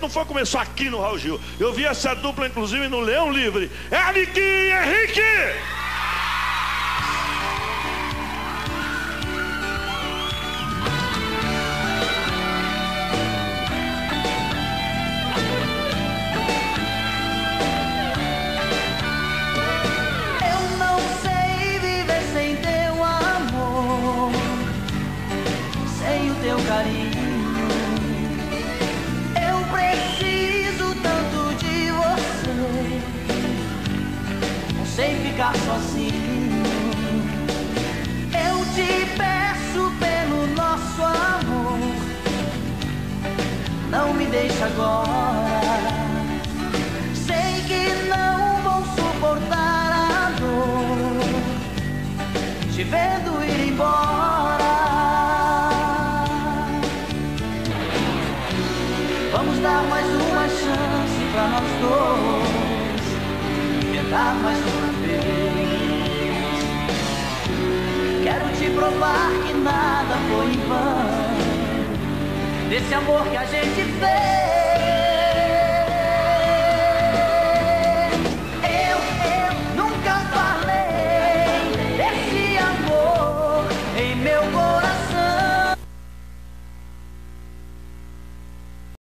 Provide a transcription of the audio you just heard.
não foi começar aqui no Raul Gil. Eu vi essa dupla, inclusive, no Leão Livre. E Henrique! Sei ficar sozinho. Eu te peço pelo nosso amor, não me deixe agora. Sei que não vou suportar a dor Te vendo ir embora Vamos dar mais uma chance pra nós dois Tentar mais uma provar que nada foi em vão. Desse amor que a gente fez. Eu, eu nunca falei desse amor em meu coração.